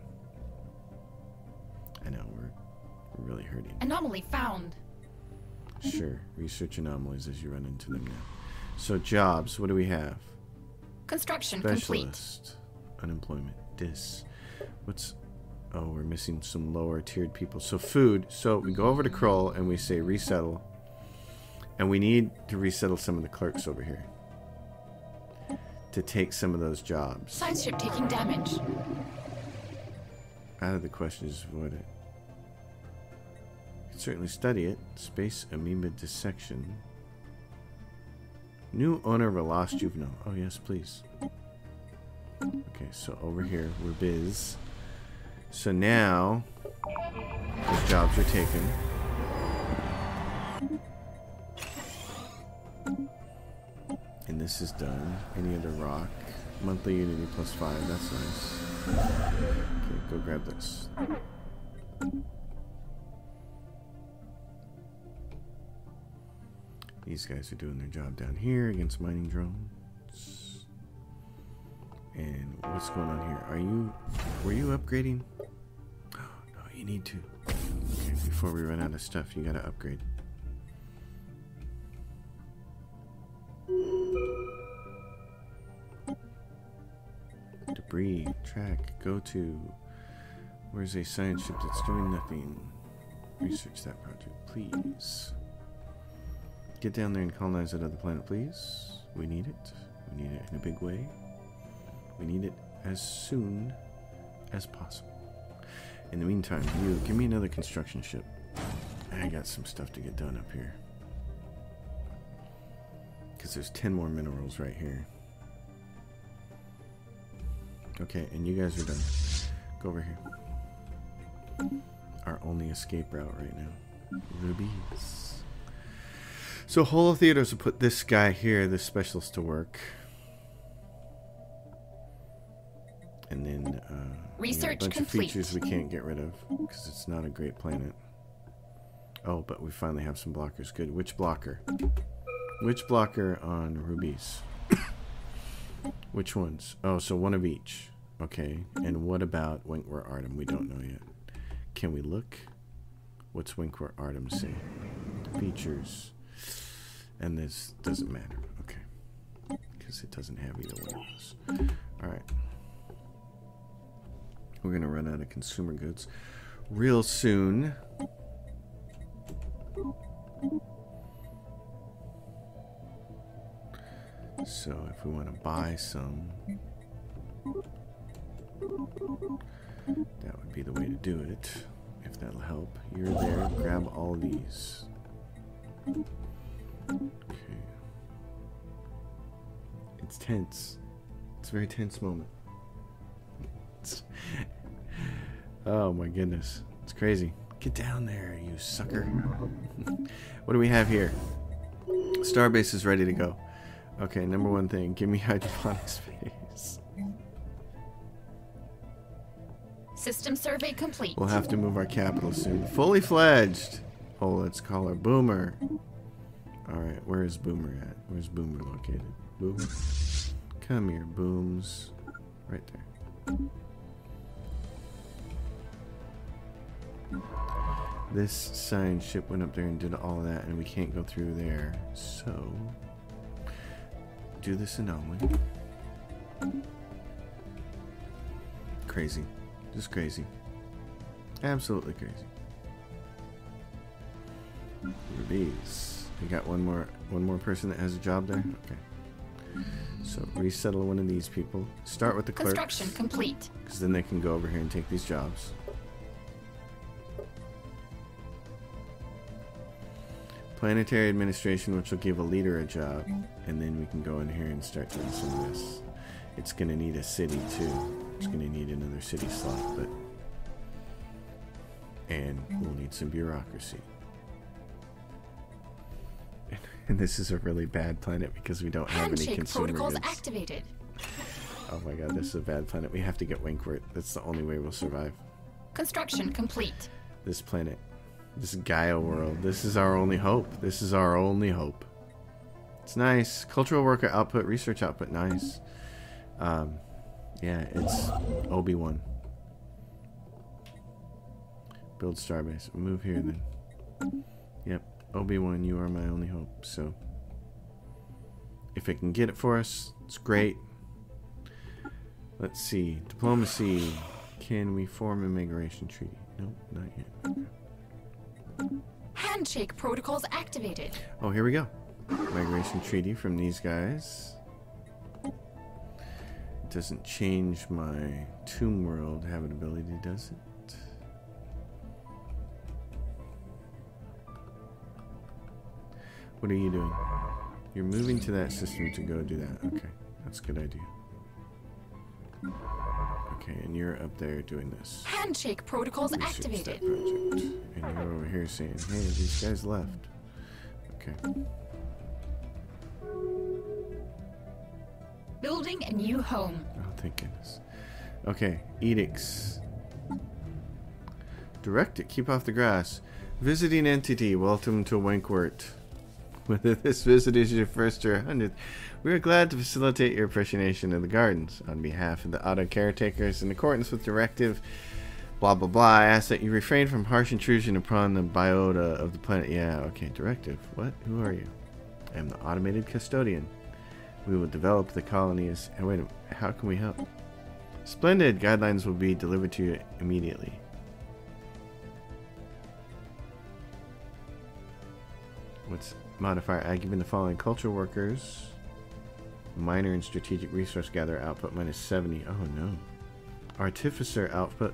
I know, we're, really hurting. Anomaly found. Sure, research anomalies as you run into them now. So, jobs, what do we have? Construction complete. Unemployment. Dis. What's. Oh, we're missing some lower tiered people. So, food. So, we go over to Kroll and we say resettle. And we need to resettle some of the clerks over here to take some of those jobs. Science ship taking damage. Out of the question is what it. Could certainly study it. Space amoeba dissection. New owner of a lost juvenile. Oh yes, please. Okay, so over here we're biz. So now those jobs are taken. And this is done. Any other rock. Monthly unity plus five. That's nice. Okay, go grab this. These guys are doing their job down here against mining drones. And what's going on here? Are you, were you upgrading? Oh, no, you need to. Okay, before we run out of stuff, you gotta upgrade. Debris, track, go to. Where's a science ship that's doing nothing? Research that project, please. Get down there and colonize that other planet, please. We need it. We need it in a big way. We need it as soon as possible. In the meantime, you give me another construction ship. I got some stuff to get done up here. Because there's 10 more minerals right here. Okay, and you guys are done. Go over here. Our only escape route right now. Rubies. So Holo Theaters will put this guy here, this specialist, to work. And then uh, know, a Research bunch complete. of features we can't get rid of because it's not a great planet. Oh, but we finally have some blockers. Good. Which blocker? Which blocker on rubies? Which ones? Oh, so one of each. Okay. And what about Winkwort Artem? We don't know yet. Can we look? What's Winkwort Artem say? Features. And this doesn't matter. Okay. Because it doesn't have either one of those. Alright. We're going to run out of consumer goods real soon. So if we want to buy some, that would be the way to do it. If that'll help. You're there. Grab all these. Okay. It's tense. It's a very tense moment. It's- oh my goodness. It's crazy. Get down there, you sucker. what do we have here? Starbase is ready to go. Okay, number one thing, give me hydroponic space. System survey complete. We'll have to move our capital soon. Fully fledged. Oh, let's call her Boomer. Alright, where is Boomer at? Where's Boomer located? Boomer? Come here, Booms. Right there. This science ship went up there and did all that, and we can't go through there. So, do this anomaly. Crazy. Just crazy. Absolutely crazy. Rubies. We got one more one more person that has a job there? Mm-hmm. Okay. So resettle one of these people. Start with the clerks. Construction complete. Because then they can go over here and take these jobs. Planetary administration, which will give a leader a job, mm-hmm. and then we can go in here and start doing some of this. It's gonna need a city too. It's gonna need another city slot, but and we'll mm-hmm. need some bureaucracy. And this is a really bad planet because we don't have any Handshake consumer protocols goods. activated. Oh my god, this is a bad planet. We have to get Winkwort. That's the only way we'll survive. Construction complete. This planet. This Gaia world. This is our only hope. This is our only hope. It's nice. Cultural worker output, research output, nice. Um, yeah, it's Obi-Wan. Build starbase. Move here then. Obi-Wan, you are my only hope. So, if it can get it for us, it's great. Let's see. Diplomacy. Can we form a migration treaty? Nope, not yet. Handshake protocols activated. Oh, here we go. Migration treaty from these guys. It doesn't change my tomb world habitability, does it? What are you doing? You're moving to that system to go do that. Okay, that's a good idea. Okay, and you're up there doing this. Handshake protocols Research activated. And you're over here saying, hey, these guys left. Okay. Building a new home. Oh, thank goodness. Okay, edicts. Direct it. Keep off the grass. Visiting entity. Welcome to Wankwort. Whether this visit is your first or hundredth, we are glad to facilitate your appreciation of the gardens. On behalf of the auto caretakers, in accordance with directive blah blah blah, I ask that you refrain from harsh intrusion upon the biota of the planet. Yeah, okay, directive. What? Who are you? I am the automated custodian. We will develop the colonies. And wait, how can we help? Splendid. Guidelines will be delivered to you immediately. What's modifier? Given the following culture workers. Minor and strategic resource gather output minus 70. Oh no. Artificer output.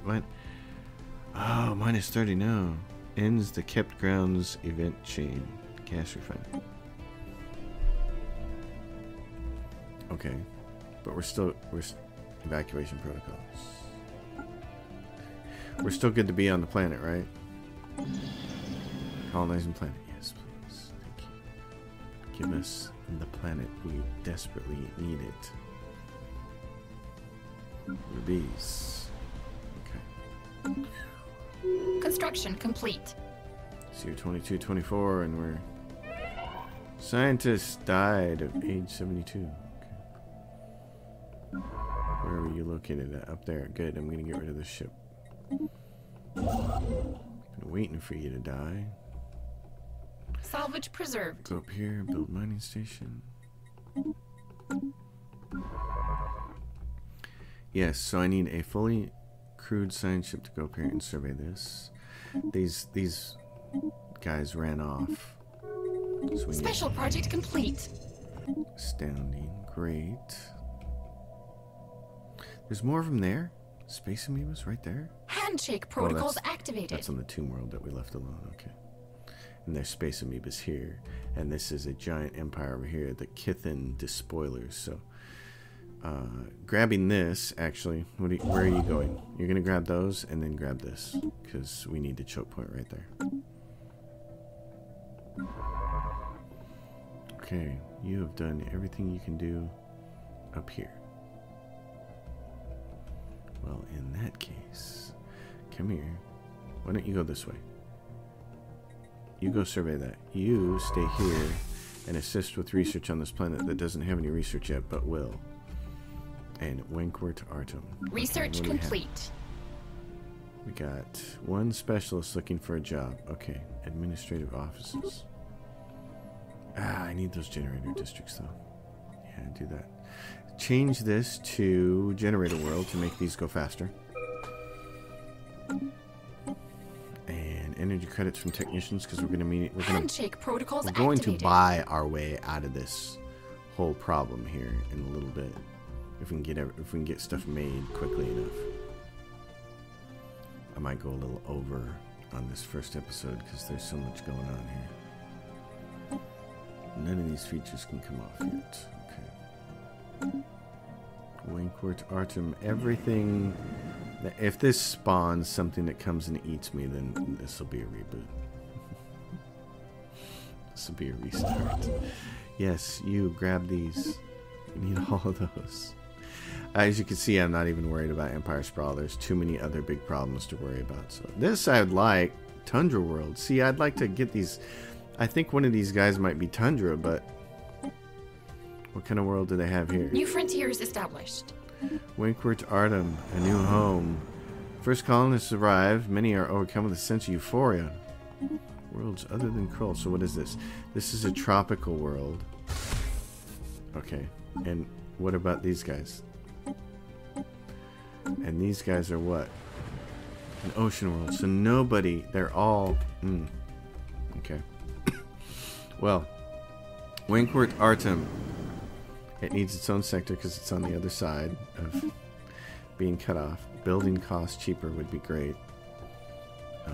Oh, minus 30. No. Ends the kept grounds event chain. Gas refinery. Okay. But we're still. We're. s- Evacuation protocols. We're still good to be on the planet, right? Colonizing planet. Yes, please. Thank you. Give us the planet. We desperately need it. Rubies. Okay. Construction complete. So you're 22, 24, and we're. Scientist died of age 72. Okay. Where were you located at? Up there. Good. I'm gonna get rid of this ship. Been waiting for you to die. Salvage preserved. Go up here, build mining station. Yes, so I need a fully crewed science ship to go up here and survey this. These these guys ran off. So need Special project complete. astounding. Great. There's more of them there. Space amoebas right there. Handshake Oh, protocols that's- activated. That's on the tomb world that we left alone. Okay. And there's space amoebas here, and this is a giant empire over here, the Kithen Despoilers. So, uh, grabbing this, actually, what you, where are you going? You're gonna grab those and then grab this, because we need the choke point right there. Okay, you have done everything you can do up here. Well, in that case, come here. Why don't you go this way? You go survey that. You stay here and assist with research on this planet that doesn't have any research yet, but will. And Wankwort Artem. Research What do we complete. We got one specialist looking for a job. Okay, administrative offices. Ah, I need those generator districts though. Yeah, do that. Change this to generator world to make these go faster. And energy credits from technicians because we're gonna meet. We're gonna Handshake protocols we're going to buy our way out of this whole problem here in a little bit if we can get if we can get stuff made quickly enough. I might go a little over on this first episode because there's so much going on here. None of these features can come off yet. Okay. Wankwort Artem, everything. If this spawns something that comes and eats me, then this will be a reboot. This will be a restart. Yes, you grab these. You need all of those. As you can see, I'm not even worried about Empire Sprawl. There's too many other big problems to worry about. So this I would like. Tundra World. See, I'd like to get these. I think one of these guys might be Tundra, but what kind of world do they have here? New frontiers established. Winkwort Artem, a new home. First colonists arrive. Many are overcome with a sense of euphoria. Worlds other than Krull. So what is this? This is a tropical world. Okay. And what about these guys? And these guys are what? An ocean world. So nobody. They're all. Mm, okay. well, Winkwort Artem. It needs its own sector because it's on the other side of being cut off. Building costs cheaper would be great. Uh.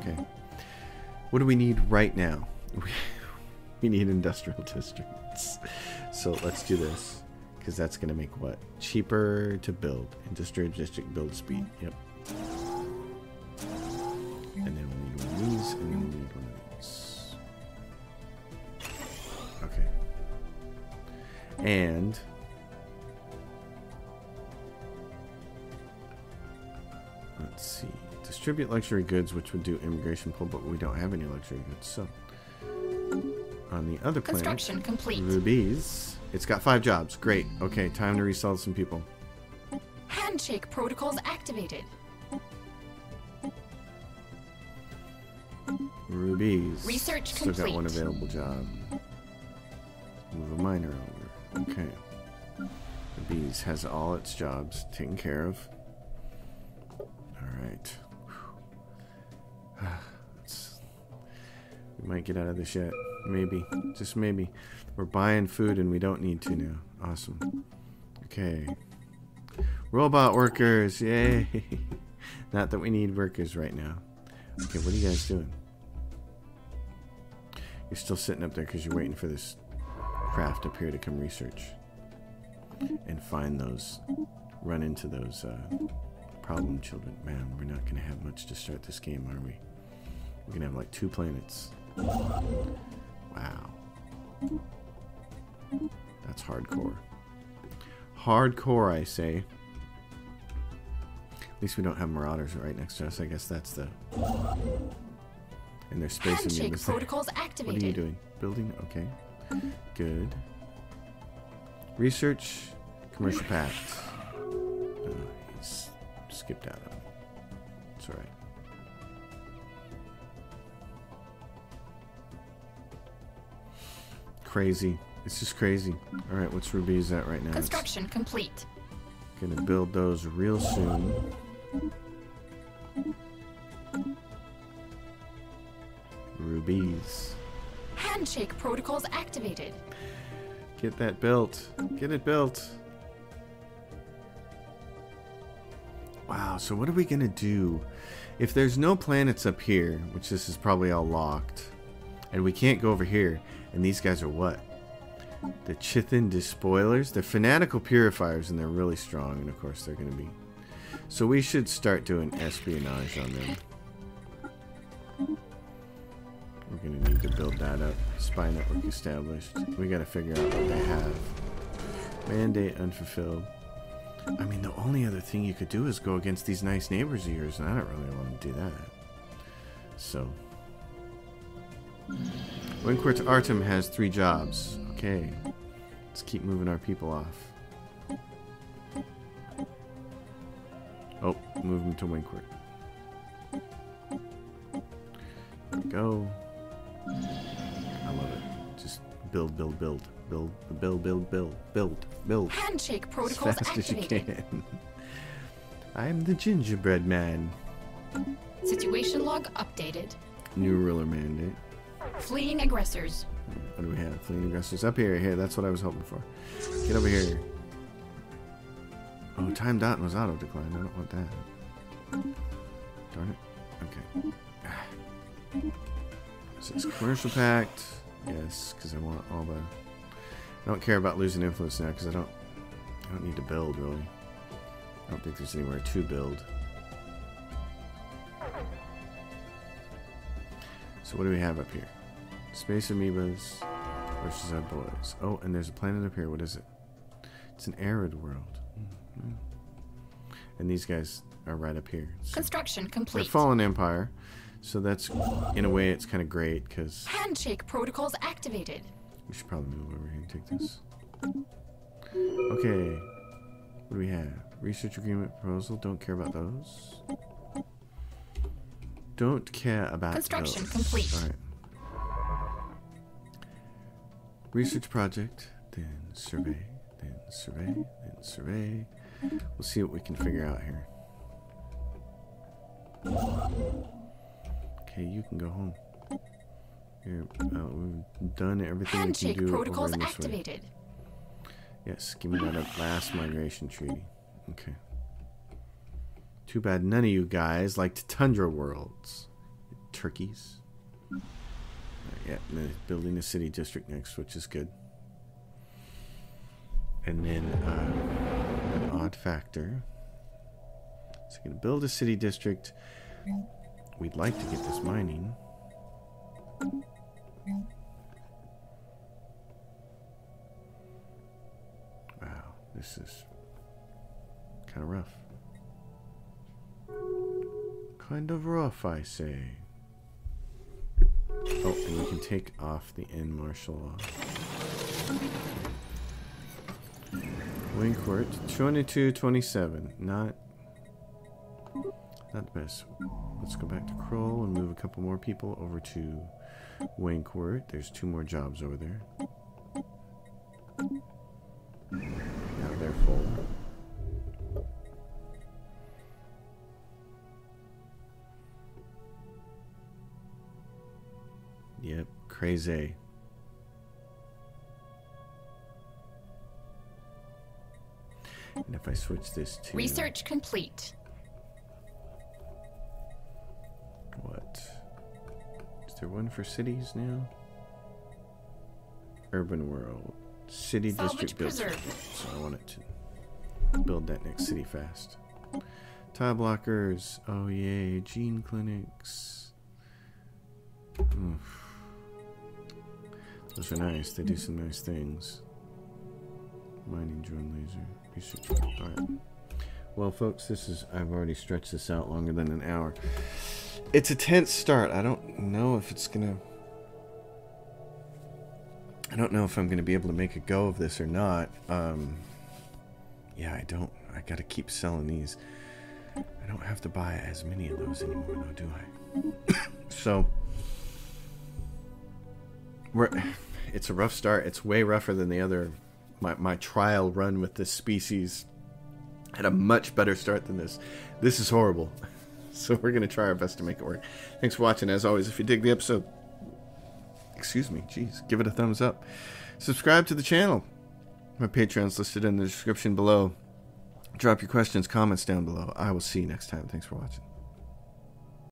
Okay. What do we need right now? We need industrial districts. So let's do this. Because that's going to make what? Cheaper to build. Industrial district build speed. Yep. And then we need one of these, and then we need one of these. Okay. And let's see. distribute luxury goods, which would do immigration pull, but we don't have any luxury goods. So, on the other planet, Construction complete. rubies. It's got five jobs. Great. Okay, time to resell some people. Handshake protocols activated. Rubies. Research Still got one available job. Move a miner over. Okay. Rubies has all its jobs taken care of. Alright. We might get out of this yet. Maybe. Just maybe. We're buying food and we don't need to now. Awesome. Okay. Robot workers. Yay. Not that we need workers right now. Okay, what are you guys doing? You're still sitting up there because you're waiting for this craft up here to come research and find those, run into those uh, problem children. Man, we're not going to have much to start this game, are we? We're going to have like two planets. Wow. That's hardcore. Hardcore, I say. At least we don't have marauders right next to us. I guess that's the. And there's space in Handshake there. protocols What are you doing? Building? Okay. Good. Research. Commercial pact. Oh, uh, he's skipped out on. It's alright. Crazy. It's just crazy. Alright, what's Ruby's at right now? It's Construction complete. gonna build those real soon. Rubies. Handshake protocols activated. Get that built. Get it built. Wow, so what are we going to do? If there's no planets up here, which this is probably all locked, and we can't go over here, and these guys are what? The Chithin Despoilers? They're fanatical purifiers, and they're really strong, and of course they're going to be. So we should start doing espionage on them. We're gonna need to build that up. Spy network established. We gotta figure out what they have. Mandate unfulfilled. I mean, the only other thing you could do is go against these nice neighbors of yours, and I don't really want to do that. So. Winkwort Artem has three jobs. Okay. Let's keep moving our people off. Oh, move him to Winkwort. Go. I love it. Just build, build, build. Build, build, build, build, build, build. Handshake protocols as fast activated. as you can. I'm the gingerbread man. Situation log updated. New ruler mandate. Fleeing aggressors. What do we have? Fleeing aggressors. Up here, here, that's what I was hoping for. Get over here. Oh, time dot was auto decline. I don't want that. Darn it. Okay. Is this commercial pact? Yes, because I want all the. I don't care about losing influence now because I don't. I don't need to build really. I don't think there's anywhere to build. So what do we have up here? Space amoebas versus our boys. Oh, and there's a planet up here. What is it? It's an arid world. And these guys are right up here. So Construction they're complete. fallen empire. So that's in a way it's kind of great because Handshake protocols activated. we should probably move over here and take this. Okay. What do we have? Research agreement proposal. Don't care about those. Don't care about Construction those. complete. All right. Research project, then survey, then survey, then survey. We'll see what we can figure out here. Okay, you can go home. Here, uh, we've done everything Handshake we can do protocols over this way. activated. Yes, give me that last migration treaty. Okay. Too bad none of you guys liked tundra worlds. Turkeys. Uh, yeah, building a city district next, which is good. And then uh, odd factor. So we're gonna build a city district. We'd like to get this mining. Wow, this is kind of rough. Kind of rough, I say. Oh, and we can take off the end martial law. Winkwort, 2227. Not not the best. Let's go back to Kroll and move a couple more people over to Winkwort. There's two more jobs over there. Now they're full. Yep, crazy. If I switch this to Research complete. what? Is there one for cities now? Urban World. City Salvage District preserved. So I want it to build that next city fast. Tile blockers. Oh yay, gene clinics. Oof. Those are nice. They do some nice things. Mining drone laser. Research. Alright. Well, folks, this is. I've already stretched this out longer than an hour. It's a tense start. I don't know if it's gonna. I don't know if I'm gonna be able to make a go of this or not. Um, yeah, I don't. I gotta keep selling these. I don't have to buy as many of those anymore, though, do I? so we're. It's a rough start. It's way rougher than the other. My my trial run with this species had a much better start than this. This is horrible. So we're gonna try our best to make it work. Thanks for watching. As always, if you dig the episode, excuse me, jeez, give it a thumbs up. Subscribe to the channel. My Patreon's listed in the description below. Drop your questions, comments down below. I will see you next time. Thanks for watching.